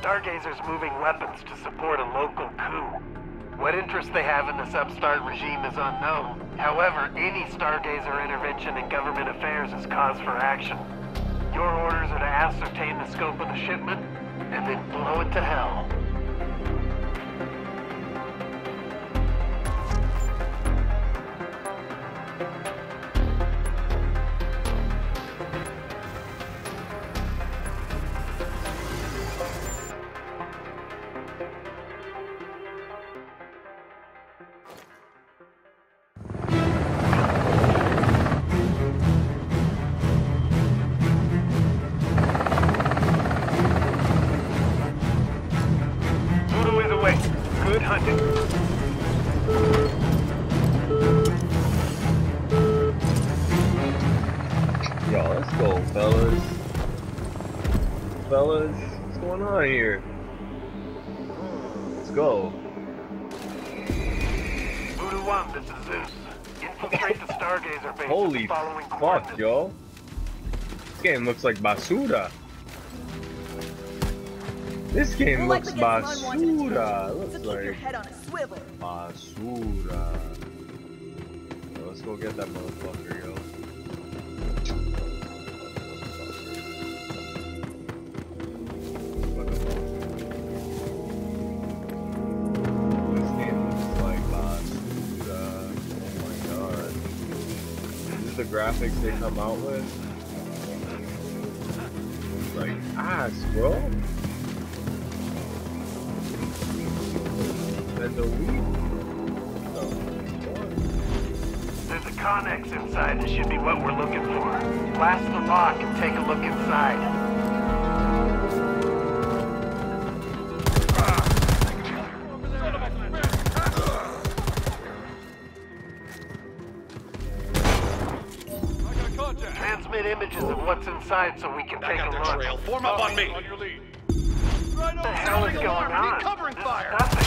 Stargazer's moving weapons to support a local coup. What interest they have in this upstart regime is unknown. However, any Stargazer intervention in government affairs is cause for action. Your orders are to ascertain the scope of the shipment, and then blow it to hell. Yo, let's go, fellas. Fellas, what's going on here? Let's go. Voodoo 1, this is Zeus. Infiltrate the Stargazer base Holy the following fuck, yo. This game looks like basura. This game We'll looks likely get some unwanted basura. Looks so like head on a swivel. basura. Yo, let's go get that motherfucker, yo. Graphics they come out with. It's like ass, bro. Wii. There's a Connex inside that should be what we're looking for. Blast the lock and take a look inside. Transmit images of what's inside so we can take a look. Trail, form up on me. What the hell is going on? covering This fire. is nothing.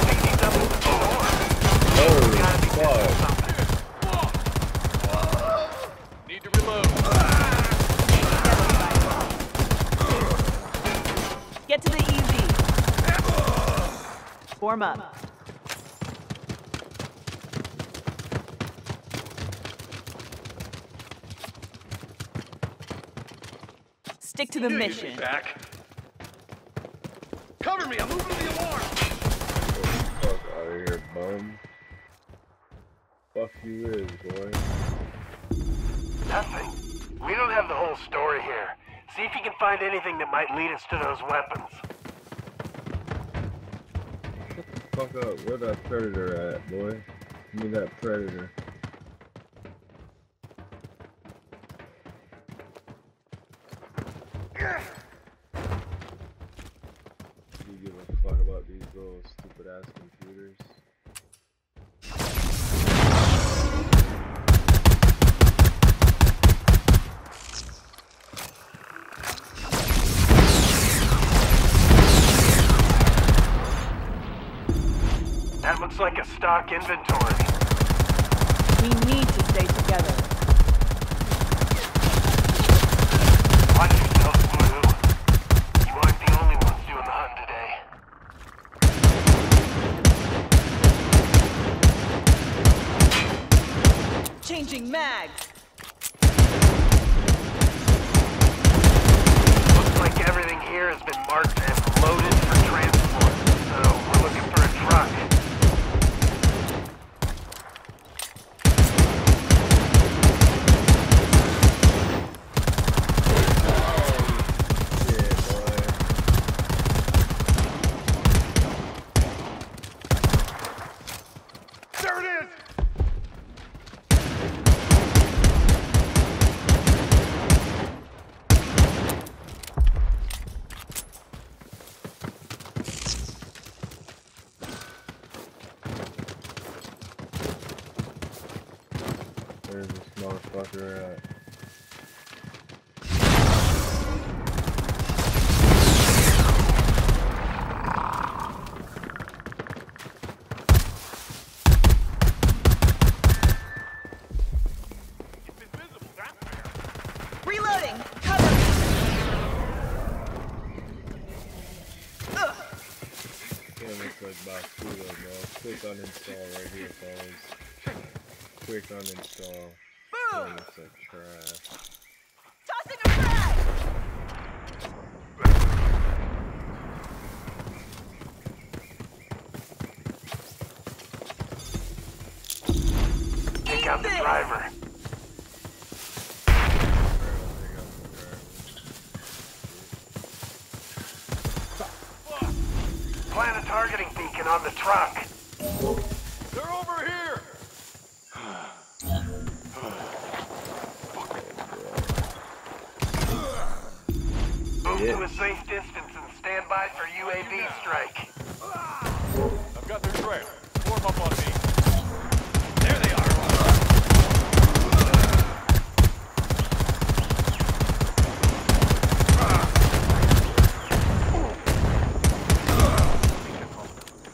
Speeding up the door. Holy Gotta be doing fuck. Need to reload. Get to the EV. Form up. Stick to the You mission. Back. Cover me. I'm moving to the alarm. Fuck out of here, bum. Fuck you is, boy. Nothing. We don't have the whole story here. See if you can find anything that might lead us to those weapons. Fuck up. Where that predator at, boy? Give me that predator. Stupid ass computers? That looks like a stock inventory. We need to stay together. Watch yourself, Voodoo. You aren't the only ones doing the hunt today. Changing mags. Looks like everything here has been marked and loaded for transport. So we're looking for a truck. Yeah, boy. There it is. Where's this motherfucker at? looks like Basuda, bro. Quick uninstall right here, fellas. Quick uninstall. That looks like trash. Tossing a frag! Take out the driver. Plant a targeting beacon on the truck. They're over here! Move Yeah. to a safe distance and stand by for UAV strike. I've got their trail. Form up on me. There they are!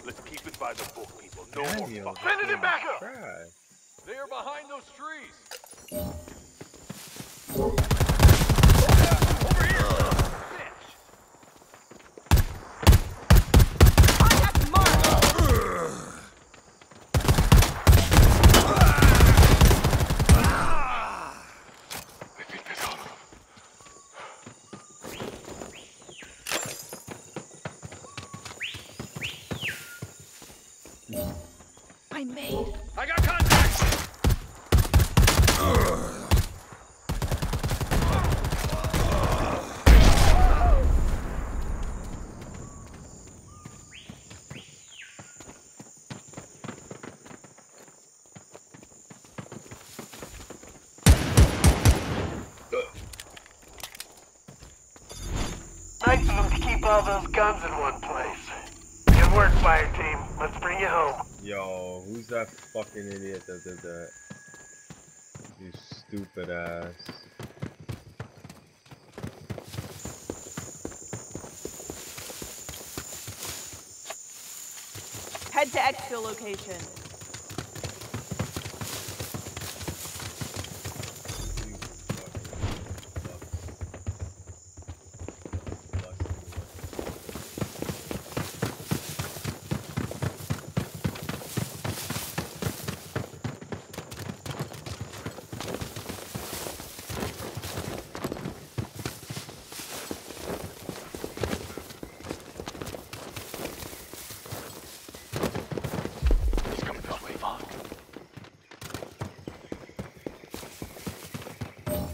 Let's keep it by the book, people. No more Daniel, fuck. Sending it back up! Trash. They are behind those trees. Over here! Bitch! Contact mark! I think that's all. I made. I got contact! Nice of them to keep all those guns in one place. Good work, fire team. Let's bring you home. Yo, who's that fucking idiot that did that? You stupid ass. Head to exfil location.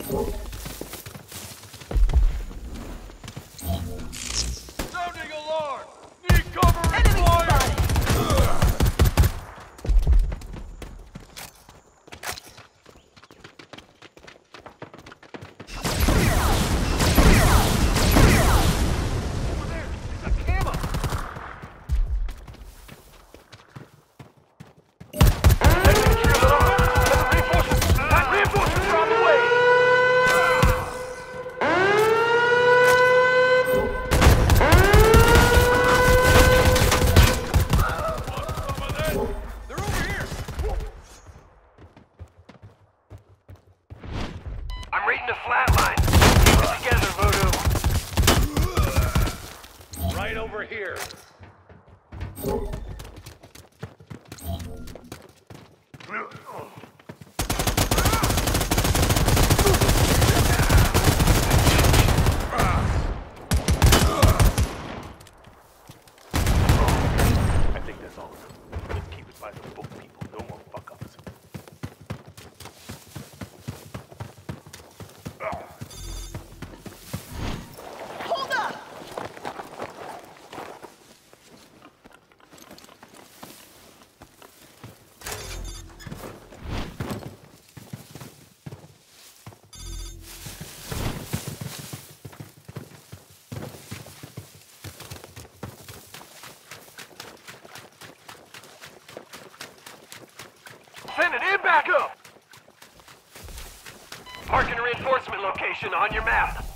Sounding alarm! Need cover and Enemy fire! spotted! Over there! It's a camo! Reinforcements! Reinforcements are on the way! They're over here! I'm reading a flatline. Keep it together, Voodoo. Right over here. I think that's all. Let's keep it by the book, Sending in back up! Marking reinforcement location on your map.